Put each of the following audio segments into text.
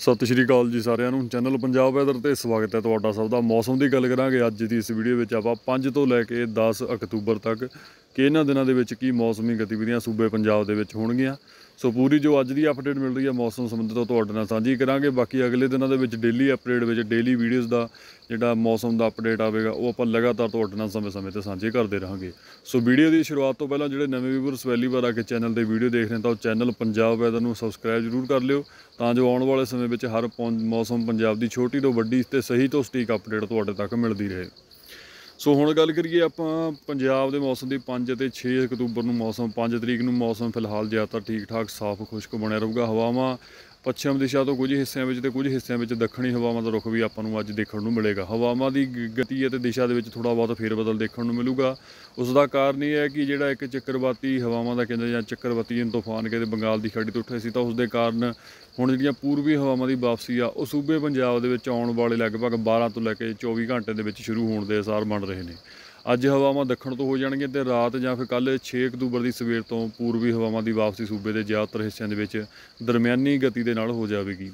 ਸਤਿ ਸ਼੍ਰੀ ਅਕਾਲ ਜੀ ਸਾਰਿਆਂ ਨੂੰ। ਚੈਨਲ ਪੰਜਾਬ ਵੈਦਰ ਤੇ ਸਵਾਗਤ ਹੈ ਤੁਹਾਡਾ ਸਭ ਦਾ। ਮੌਸਮ ਦੀ ਗੱਲ ਕਰਾਂਗੇ। ਅੱਜ ਦੀ ਇਸ ਵੀਡੀਓ ਵਿੱਚ ਆਪਾਂ 5 ਤੋਂ ਲੈ ਕੇ 10 ਅਕਤੂਬਰ ਤੱਕ ਕਿ ਇਹਨਾਂ ਦਿਨਾਂ ਦੇ ਵਿੱਚ ਕੀ ਮੌਸਮੀ ਗਤੀਵਿਧੀਆਂ ਸੂਬੇ ਪੰਜਾਬ ਦੇ ਵਿੱਚ ਹੋਣਗੀਆਂ। ਸੋ ਪੂਰੀ ਜੋ ਅੱਜ ਦੀ ਅਪਡੇਟ ਮਿਲ ਰਹੀ ਹੈ ਮੌਸਮ ਸੰਬੰਧਿਤ ਤੁਹਾਡੇ ਨਾਲ ਸਾਂਝੀ ਕਰਾਂਗੇ। ਬਾਕੀ ਅਗਲੇ ਦਿਨਾਂ ਦੇ ਵਿੱਚ ਡੇਲੀ ਅਪਡੇਟ ਵਿੱਚ ਡੇਲੀ ਵੀਡੀਓਜ਼ ਦਾ ਜਿਹੜਾ ਮੌਸਮ ਦਾ ਅਪਡੇਟ ਆਵੇਗਾ, ਉਹ ਆਪਾਂ ਲਗਾਤਾਰ ਤੁਹਾਡੇ ਨਾਲ ਸਮੇਂ-ਸਮੇਂ ਤੇ ਸਾਂਝੇ ਕਰਦੇ ਰਹਾਂਗੇ। ਸੋ ਵੀਡੀਓ ਦੀ ਸ਼ੁਰੂਆਤ ਤੋਂ ਪਹਿਲਾਂ ਜਿਹੜੇ ਨਵੇਂ ਵੀਵਰਸ ਪਹਿਲੀ ਵਾਰ ਆ ਕੇ ਚੈਨਲ ਤੇ ਵੀਡੀਓ ਦੇਖ ਰਹੇ ਤਾਂ ਉਹ ਚੈਨਲ ਪੰਜਾਬ ਵੈਦਰ ਨੂੰ ਸਬਸਕ੍ਰਾਈਬ ਜ਼ਰੂਰ ਕਰ ਲਿਓ। ਤਾਂ ਜੋ ਆਉਣ ਵਾਲੇ ਸਮੇਂ ਵਿੱਚ ਹਰ ਪੌਂ- ਮੌਸਮ ਪੰਜਾਬ ਦੀ ਛੋਟੀ ਤੋਂ ਵੱਡੀ ਤੇ ਸਹੀ ਤੋਂ ਸਟੀਕ ਅਪਡੇਟ ਤੁਹਾਡੇ ਤੱਕ ਮਿਲਦੀ ਰਹੇ। ਸੋ ਹੁਣ ਗੱਲ ਕਰੀਏ ਆਪਾਂ ਪੰਜਾਬ ਦੇ ਮੌਸਮ ਦੀ 5 ਅਤੇ 6 ਅਕਤੂਬਰ ਨੂੰ ਮੌਸਮ 5 ਤਰੀਕ ਨੂੰ ਮੌਸਮ, ਫਿਲਹਾਲ ਜ਼ਿਆਦਾਤਰ ਠੀਕ ਠਾਕ ਸਾਫ਼, ਖੁਸ਼ਕ ਬਣਿਆ ਰਹੂਗਾ ਹਵਾਵਾਂ। ਪੱਛਮ ਦਿਸ਼ਾ ਤੋਂ ਕੁਝ ਹਿੱਸਿਆਂ ਵਿੱਚ ਤੇ ਕੁਝ ਹਿੱਸਿਆਂ ਵਿੱਚ ਦੱਖਣੀ ਹਵਾਵਾਂ ਦਾ ਰੁਖ ਵੀ ਆਪਾਂ ਨੂੰ ਅੱਜ ਦੇਖਣ ਨੂੰ ਮਿਲੇਗਾ। ਹਵਾਵਾਂ ਦੀ ਗਤੀ ਅਤੇ ਦਿਸ਼ਾ ਦੇ ਵਿੱਚ ਥੋੜਾ ਬਹੁਤ ਫੇਰਬਦਲ ਦੇਖਣ ਨੂੰ ਮਿਲੂਗਾ। ਉਸ ਦਾ ਕਾਰਨ ਇਹ ਹੈ ਕਿ ਜਿਹੜਾ ਇੱਕ ਚੱਕਰਵਾਤੀ ਹਵਾਵਾਂ ਦਾ ਕੇਂਦਰ ਜਾਂ ਚੱਕਰਵਾਤੀ ਤੂਫਾਨ ਕਿਤੇ ਬੰਗਾਲ ਦੀ ਖਾੜੀ ਤੋਂ ਉੱਠਿਆ ਸੀ ਤਾਂ ਉਸ ਦੇ ਕਾਰਨ ਹੁਣ ਜਿਹੜੀਆਂ ਪੂਰਬੀ ਹਵਾਵਾਂ ਦੀ ਵਾਪਸੀ ਆ, ਉਹ ਸੂਬੇ ਪੰਜਾਬ ਦੇ ਵਿੱਚ ਆਉਣ ਵਾਲੇ ਲਗਭਗ 12 ਤੋਂ ਲੈ ਕੇ 24 ਘੰਟੇ ਦੇ ਵਿੱਚ ਸ਼ੁਰੂ ਹੋਣ ਦੇ ਅਸਾਰ ਬਣ ਰਹੇ ਨੇ। ਅੱਜ ਹਵਾਵਾਂ ਦੱਖਣ ਤੋਂ ਹੋ ਜਾਣਗੀਆਂ ਤੇ ਰਾਤ ਜਾਂ ਫਿਰ ਕੱਲ 6 ਅਕਤੂਬਰ ਦੀ ਸਵੇਰ ਤੋਂ ਪੂਰਬੀ ਹਵਾਵਾਂ ਦੀ ਵਾਪਸੀ ਸੂਬੇ ਦੇ ਜ਼ਿਆਦਾਤਰ ਹਿੱਸਿਆਂ ਦੇ ਵਿੱਚ ਦਰਮਿਆਨੀ ਗਤੀ ਦੇ ਨਾਲ ਹੋ ਜਾਵੇਗੀ।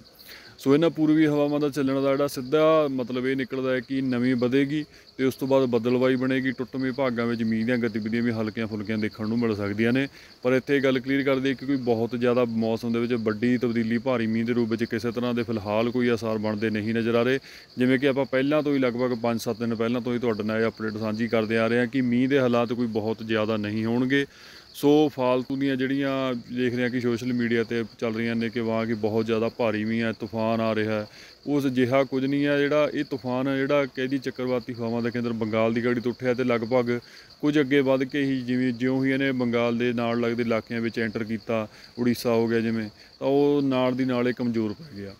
ਸੋ ਇਹਨਾਂ ਪੂਰਬੀ ਹਵਾਵਾਂ ਦਾ ਚੱਲਣ ਦਾ ਜਿਹੜਾ ਸਿੱਧਾ ਮਤਲਬ ਇਹ ਨਿਕਲਦਾ ਹੈ ਕਿ ਨਵੀਂ ਵਧੇਗੀ ਤੇ ਉਸ ਤੋਂ ਬਾਅਦ ਬੱਦਲਵਾਈ ਬਣੇਗੀ ਟੁੱਟਵੇਂ ਭਾਗਾਂ ਵਿੱਚ ਮੀਂਹ ਦੀਆਂ ਗਤੀਵਿਧੀਆਂ ਵੀ ਹਲਕੀਆਂ ਫੁਲਕੀਆਂ ਦੇਖਣ ਨੂੰ ਮਿਲ ਸਕਦੀਆਂ ਨੇ। ਪਰ ਇੱਥੇ ਗੱਲ ਕਲੀਅਰ ਕਰ ਦਈਏ ਕਿ ਕੋਈ ਬਹੁਤ ਜ਼ਿਆਦਾ ਮੌਸਮ ਦੇ ਵਿੱਚ ਵੱਡੀ ਤਬਦੀਲੀ, ਭਾਰੀ ਮੀਂਹ ਦੇ ਰੂਪ ਵਿੱਚ ਕਿਸੇ ਤਰ੍ਹਾਂ ਦੇ ਫਿਲਹਾਲ ਕੋਈ ਅਸਾਰ ਬਣਦੇ ਨਹੀਂ ਨਜ਼ਰ ਆ ਰਹੇ। ਜਿਵੇਂ ਕਿ ਆਪਾਂ ਪਹਿਲਾਂ ਤੋਂ ਹੀ ਲਗਭਗ 5-7 ਦਿਨ ਪਹਿਲਾਂ ਤੋਂ ਹੀ ਤੁਹਾਡੇ ਨਾਲ ਇਹ ਅਪਡੇਟ ਸਾਂਝੀ ਕਰਦੇ ਆ ਰਹੇ ਹਾਂ ਕਿ ਮੀਂਹ ਦੇ ਹਾਲਾਤ ਕੋਈ ਬਹੁਤ ਜ਼ਿਆਦਾ ਨਹੀਂ ਹੋਣਗੇ। ਸੋ ਫਾਲਤੂ ਦੀਆਂ ਜਿਹੜੀਆਂ ਦੇਖ ਰਹੇ ਹਾਂ ਕਿ ਸੋਸ਼ਲ ਮੀਡੀਆ ਤੇ ਚੱਲ ਰਹੀਆਂ ਨੇ ਕਿ ਵਾਹ ਕਿ ਬਹੁਤ ਜ਼ਿਆਦਾ ਭਾਰੀ ਵੀ ਹੈ ਤੂਫਾਨ ਆ ਰਿਹਾ ਹੈ। ਉਸ ਜਿਹਾ ਕੁਝ ਨਹੀਂ ਹੈ ਜਿਹੜਾ ਇਹ ਤੂਫਾਨ ਹੈ ਜਿਹੜਾ ਕਹਿੰਦੀ ਚੱਕਰਵਾਤੀ ਹਵਾਵਾਂ ਦਾ ਕੇਂਦਰ ਬੰਗਾਲ ਦੀ ਗੜੀ ਤੋਂ ਉੱਠਿਆ ਤੇ ਲਗਭਗ ਕੁਝ ਅੱਗੇ ਵੱਧ ਕੇ ਹੀ ਜਿਵੇਂ ਜਿਉਂ ਹੀ ਇਹਨੇ ਬੰਗਾਲ ਦੇ ਨਾਲ ਲੱਗਦੇ ਇਲਾਕਿਆਂ ਵਿੱਚ ਐਂਟਰ ਕੀਤਾ, ਉੜੀਸਾ ਹੋ ਗਿਆ ਜਿਵੇਂ, ਤਾਂ ਉਹ ਨਾਲ ਦੀ ਨਾਲ ਇਹ ਕਮਜ਼ੋਰ ਪੈ ਗਿਆ।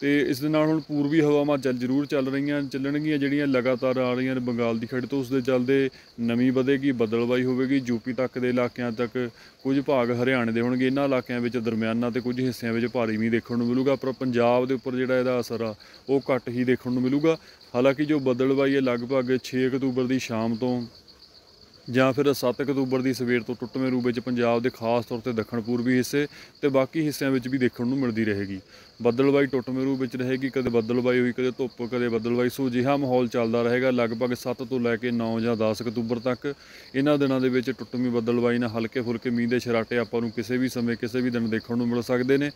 ਤੇ ਇਸ ਦੇ ਨਾਲ ਹੁਣ ਪੂਰਬੀ ਹਵਾਵਾਂ ਚੱਲ ਜ਼ਰੂਰ ਚੱਲ ਰਹੀਆਂ ਚੱਲਣਗੀਆਂ, ਜਿਹੜੀਆਂ ਲਗਾਤਾਰ ਆ ਰਹੀਆਂ ਨੇ ਬੰਗਾਲ ਦੀ ਖਾੜੀ ਤੋਂ। ਉਸ ਦੇ ਚੱਲਦੇ ਨਵੀਂ ਵਧੇਗੀ, ਬਦਲਵਾਈ ਹੋਵੇਗੀ। ਯੂਪੀ ਤੱਕ ਦੇ ਇਲਾਕਿਆਂ ਤੱਕ ਕੁਝ ਭਾਗ ਹਰਿਆਣੇ ਦੇ ਹੋਣਗੇ। ਇਹਨਾਂ ਇਲਾਕਿਆਂ ਵਿੱਚ ਦਰਮਿਆਨਾ ਤੇ ਕੁਝ ਹਿੱਸਿਆਂ ਵਿੱਚ ਭਾਰੀ ਮੀਂਹ ਦੇਖਣ ਨੂੰ ਮਿਲੂਗਾ। ਪਰ ਪੰਜਾਬ ਦੇ ਉੱਪਰ ਜਿਹੜਾ ਇਹਦਾ ਅਸਰ ਆ, ਉਹ ਘੱਟ ਹੀ ਦੇਖਣ ਨੂੰ ਮਿਲੂਗਾ। ਹਾਲਾਂਕਿ ਜੋ ਬਦਲਵਾਈ ਹੈ, ਲਗਭਗ 6 ਅਕਤੂਬਰ ਦੀ ਸ਼ਾਮ ਤੋਂ ਜਾਂ ਫਿਰ 7 ਅਕਤੂਬਰ ਦੀ ਸਵੇਰ ਤੋਂ ਟੁੱਟਵੇਂ ਰੂਪ ਵਿੱਚ ਪੰਜਾਬ ਦੇ ਖਾਸ ਤੌਰ ਤੇ ਦੱਖਣ ਪੂਰਬੀ ਹਿੱਸੇ ਤੇ ਬਾਕੀ ਹਿੱਸਿਆਂ ਵਿੱਚ ਵੀ ਦੇਖਣ ਨੂੰ ਮਿਲਦੀ ਰਹੇਗੀ। ਬੱਦਲਬਾਈ ਟੁੱਟਵੇਂ ਰੂਪ ਵਿੱਚ ਰਹੇਗੀ, ਕਦੇ ਬੱਦਲਬਾਈ ਹੋਈ, ਕਦੇ ਧੁੱਪ, ਕਦੇ ਬੱਦਲਬਾਈ। ਸੋ ਜਿਹਾ ਮਾਹੌਲ ਚੱਲਦਾ ਰਹੇਗਾ ਲਗਭਗ 7 ਤੋਂ ਲੈ ਕੇ 9 ਜਾਂ 10 ਅਕਤੂਬਰ ਤੱਕ। ਇਹਨਾਂ ਦਿਨਾਂ ਦੇ ਵਿੱਚ ਟੁੱਟਵੀਂ ਬੱਦਲਬਾਈ ਨਾਲ ਹਲਕੇ ਫੁਲਕੇ ਮੀਂਹ ਦੇ ਛਰਾਟੇ ਆਪਾਂ ਨੂੰ ਕਿਸੇ ਵੀ ਸਮੇਂ, ਕਿਸੇ ਵੀ ਦਿਨ ਦੇਖਣ ਨੂੰ ਮਿਲ ਸਕਦੇ ਨੇ।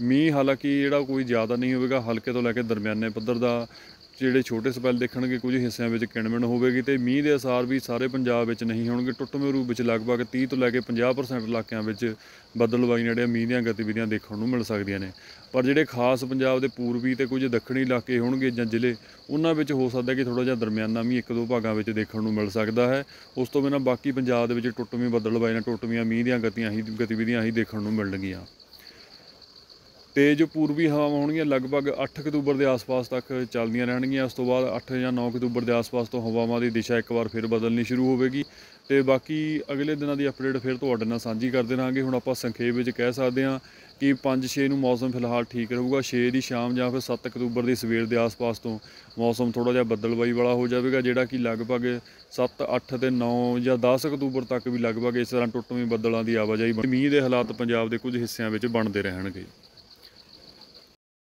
ਮੀਂਹ ਹਾਲਾਂਕਿ ਜਿਹੜਾ ਕੋਈ ਜ਼ਿਆਦਾ ਨਹੀਂ ਹੋਵੇਗਾ, ਹਲਕੇ ਤੋਂ ਲੈ ਕੇ ਦਰਮਿਆਨੇ ਪੱਧਰ ਦਾ ਜਿਹੜੇ ਛੋਟੇ ਸਪੈਲ ਦੇਖਣਗੇ, ਕੁਝ ਹਿੱਸਿਆਂ ਵਿੱਚ ਕਿਣਮਿਣ ਹੋਵੇਗੀ ਤੇ ਮੀਂਹ ਦੇ ਅਸਾਰ ਵੀ ਸਾਰੇ ਪੰਜਾਬ ਵਿੱਚ ਨਹੀਂ ਹੋਣਗੇ। ਟੁੱਟਵੇਂ ਰੂਪ ਵਿੱਚ ਲਗਭਗ 30 ਤੋਂ ਲੈ ਕੇ 50% ਇਲਾਕਿਆਂ ਵਿੱਚ ਬੱਦਲਬਾਈ ਨੇੜੇ ਮੀਂਹ ਦੀਆਂ ਗਤੀਵਿਧੀਆਂ ਦੇਖਣ ਨੂੰ ਮਿਲ ਸਕਦੀਆਂ ਨੇ। ਪਰ ਜਿਹੜੇ ਖਾਸ ਪੰਜਾਬ ਦੇ ਪੂਰਬੀ ਤੇ ਕੁਝ ਦੱਖਣੀ ਇਲਾਕੇ ਹੋਣਗੇ ਜਾਂ ਜ਼ਿਲ੍ਹੇ, ਉਹਨਾਂ ਵਿੱਚ ਹੋ ਸਕਦਾ ਕਿ ਥੋੜਾ ਜਿਹਾ ਦਰਮਿਆਨਾ ਮੀਂਹ ਇੱਕ ਦੋ ਭਾਗਾਂ ਵਿੱਚ ਦੇਖਣ ਨੂੰ ਮਿਲ ਸਕਦਾ ਹੈ। ਉਸ ਤੋਂ ਬਿਨਾਂ ਬਾਕੀ ਪੰਜਾਬ ਦੇ ਵਿੱਚ ਟੁੱਟਵੀਂ ਬੱਦਲਬਾਈ ਨਾਲ ਟੁੱਟਵੀਆਂ ਮੀਂਹ ਦੀਆਂ ਗਤੀਆਂ ਹੀ, ਗਤੀਵਿਧੀਆਂ ਹੀ ਦੇਖਣ ਨੂੰ ਮਿਲਣਗੀਆਂ। ਤੇ ਜੋ ਪੂਰਬੀ ਹਵਾਵਾਂ ਹੋਣਗੀਆਂ ਲਗਭਗ 8 ਅਕਤੂਬਰ ਦੇ ਆਸ-ਪਾਸ ਤੱਕ ਚੱਲਦੀਆਂ ਰਹਿਣਗੀਆਂ। ਉਸ ਤੋਂ ਬਾਅਦ 8 ਜਾਂ 9 ਅਕਤੂਬਰ ਦੇ ਆਸ-ਪਾਸ ਤੋਂ ਹਵਾਵਾਂ ਦੀ ਦਿਸ਼ਾ ਇੱਕ ਵਾਰ ਫਿਰ ਬਦਲਣੀ ਸ਼ੁਰੂ ਹੋਵੇਗੀ। ਤੇ ਬਾਕੀ ਅਗਲੇ ਦਿਨਾਂ ਦੀ ਅਪਡੇਟ ਫਿਰ ਤੁਹਾਡੇ ਨਾਲ ਸਾਂਝੀ ਕਰਦੇ ਰਹਾਂਗੇ ਹੁਣ ਆਪਾਂ ਸੰਖੇਪ ਵਿੱਚ ਕਹਿ ਸਕਦੇ ਹਾਂ ਕਿ 5-6 ਨੂੰ ਮੌਸਮ ਫਿਲਹਾਲ ਠੀਕ ਰਹੂਗਾ। 6 ਦੀ ਸ਼ਾਮ ਜਾਂ ਫਿਰ 7 ਅਕਤੂਬਰ ਦੀ ਸਵੇਰ ਦੇ ਆਸ-ਪਾਸ ਤੋਂ ਮੌਸਮ ਥੋੜਾ ਜਿਹਾ ਬੱਦਲਬਾਈ ਵਾਲਾ ਹੋ ਜਾਵੇਗਾ, ਜਿਹੜਾ ਕਿ ਲਗਭਗ 7 8 ਤੇ 9 ਜਾਂ 10 ਅਕਤੂਬਰ ਤੱਕ ਵੀ ਲਗਭਗ ਇਸ ਤਰ੍ਹਾਂ ਟੁੱਟਵੇਂ ਬੱਦਲਾਂ ਦੀ ਆਵਾਜਾਈ ਮੀਂਹ ਦੇ ਹਾਲਾਤ ਪੰਜਾਬ ਦੇ ਕੁਝ ਹਿੱਸਿਆਂ ਵਿੱਚ ਬਣਦੇ ਰਹਿਣਗੇ।